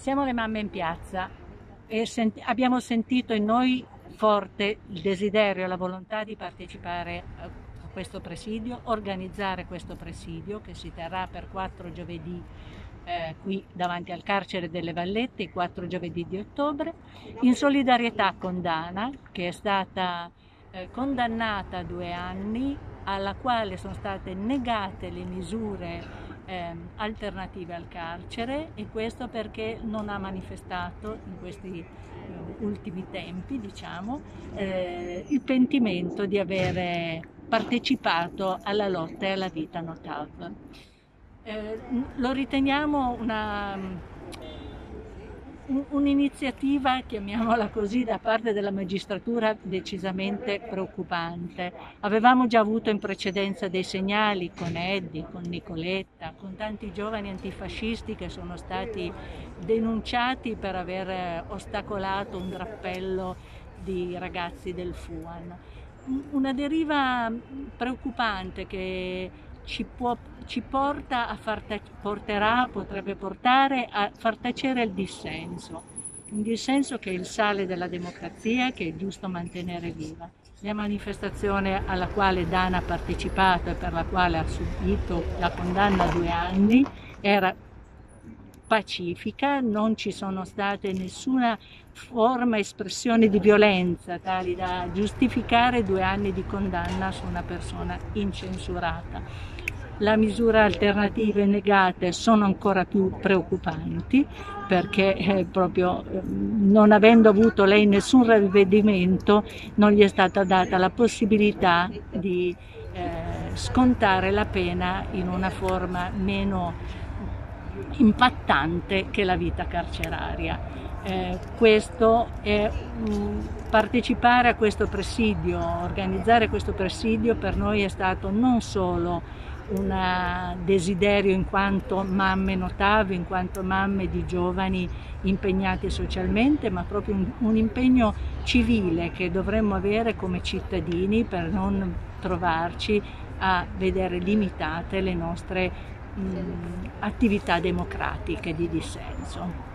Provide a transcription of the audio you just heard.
Siamo le mamme in piazza e sent- abbiamo sentito in noi forte il desiderio e la volontà di partecipare a questo presidio, organizzare questo presidio che si terrà per quattro giovedì eh, qui davanti al carcere delle Vallette, i quattro giovedì di ottobre, in solidarietà con Dana che è stata eh, condannata a due anni alla quale sono state negate le misure eh, alternative al carcere e questo perché non ha manifestato in questi eh, ultimi tempi diciamo, eh, il pentimento di avere partecipato alla lotta e alla vita Notav. Eh, lo riteniamo una un'iniziativa, chiamiamola così, da parte della magistratura decisamente preoccupante. Avevamo già avuto in precedenza dei segnali con Eddi, con Nicoletta, con tanti giovani antifascisti che sono stati denunciati per aver ostacolato un drappello di ragazzi del FUAN. Una deriva preoccupante che ci, può, ci porta a far porterà, potrebbe portare a far tacere il dissenso, un dissenso che è il sale della democrazia che è giusto mantenere viva. La manifestazione alla quale Dana ha partecipato e per la quale ha subito la condanna a due anni era pacifica, non ci sono state nessuna forma, espressione di violenza tali da giustificare due anni di condanna su una persona incensurata le misure alternative negate sono ancora più preoccupanti perché eh, proprio eh, non avendo avuto lei nessun ravvedimento non gli è stata data la possibilità di eh, scontare la pena in una forma meno impattante che la vita carceraria. Eh, questo è um, partecipare a questo presidio, organizzare questo presidio per noi è stato non solo un desiderio in quanto mamme notavi, in quanto mamme di giovani impegnati socialmente, ma proprio un, un impegno civile che dovremmo avere come cittadini per non trovarci a vedere limitate le nostre mh, attività democratiche di dissenso.